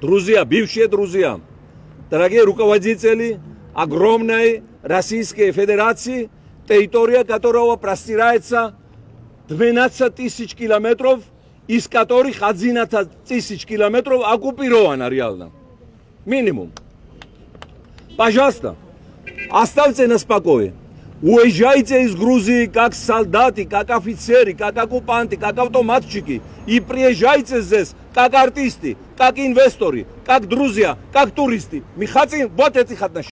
Друзија, бившија друзија, драги руководители огромной Российской Федерации, территория которого простирается 12 тысяч километров, из которых 11 тысяч километров оккупировано реально. Минимум. Па Пожалуйста, оставьте нас в покое. Уезжайте из Грузии как солдаты, как офицеры, как оккупанты, как автоматчики. И приезжайте здесь как артисты, как инвесторы, как друзья, как туристы. Мы хотим вот этих отношений.